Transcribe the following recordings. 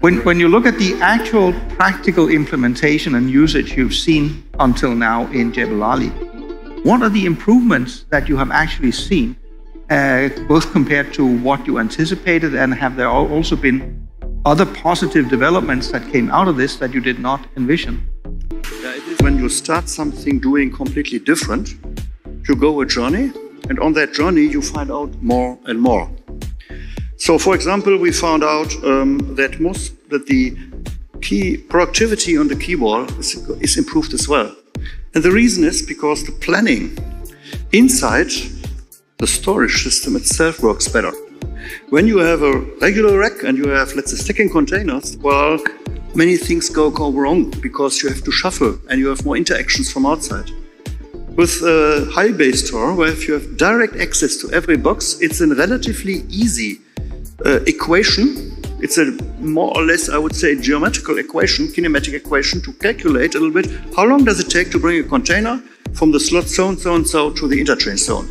When, when you look at the actual practical implementation and usage you've seen until now in Jebel Ali, what are the improvements that you have actually seen, uh, both compared to what you anticipated and have there also been other positive developments that came out of this that you did not envision? When you start something doing completely different, you go a journey, and on that journey you find out more and more. So, for example, we found out um, that most that the key productivity on the quay wall is, is improved as well. And the reason is because the planning inside the storage system itself works better. When you have a regular rack and you have, let's say, stacking containers, well, many things go, go wrong because you have to shuffle and you have more interactions from outside. With a high bay store, where if you have direct access to every box, it's a relatively easy uh, equation. It's a more or less, I would say, geometrical equation, kinematic equation to calculate a little bit how long does it take to bring a container from the slot zone, so and so to the interchange zone.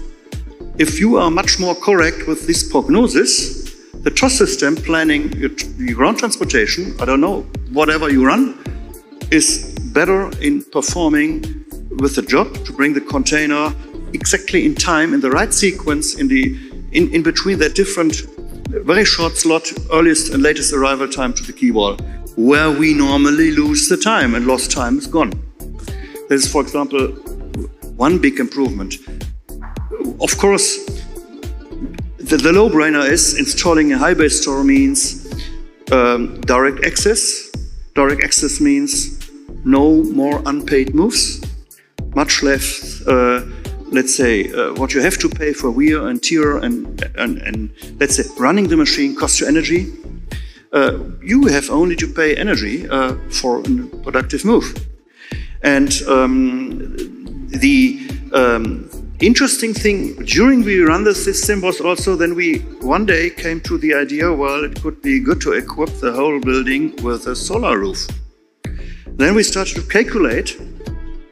If you are much more correct with this prognosis, the TOS system planning your, your ground transportation, I don't know, whatever you run, is better in performing with the job to bring the container exactly in time, in the right sequence, in the in, in between the different very short slot, earliest and latest arrival time to the quay wall, where we normally lose the time and lost time is gone. This is, for example, one big improvement. Of course, the, the low-brainer is installing a high bay store means um, direct access. Direct access means no more unpaid moves, much less uh, let's say, uh, what you have to pay for wear and tear and, and, and let's say, running the machine costs you energy. Uh, you have only to pay energy uh, for a productive move. And um, the um, interesting thing during we run the system was also then we one day came to the idea, well, it could be good to equip the whole building with a solar roof. Then we started to calculate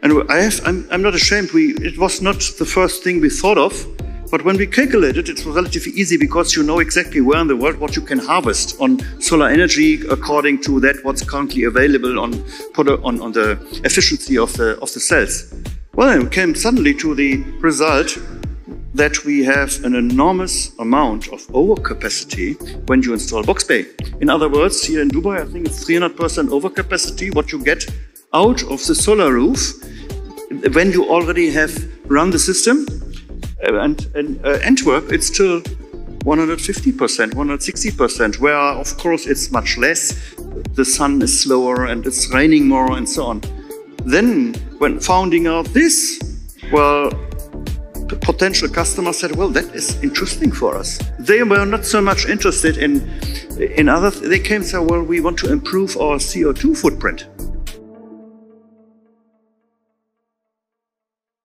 and I have, I'm, I'm not ashamed, we, it was not the first thing we thought of, but when we calculated, it was relatively easy because you know exactly where in the world what you can harvest on solar energy according to that what's currently available on, uh, on, on the efficiency of the, of the cells. Well, we came suddenly to the result that we have an enormous amount of overcapacity when you install BoxBay. In other words, here in Dubai, I think it's 300% overcapacity, what you get out of the solar roof when you already have run the system. Uh, and in uh, Antwerp, it's still 150%, 160%, where of course it's much less. The sun is slower and it's raining more and so on. Then, when finding out this, well, the potential customer said, well, that is interesting for us. They were not so much interested in, in other, they came and said, well, we want to improve our CO2 footprint.